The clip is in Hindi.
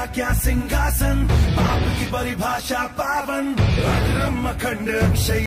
तेरा क्या सिंहासन? पाप की परिभाषा पावन। अग्रम अखंड अक्षय।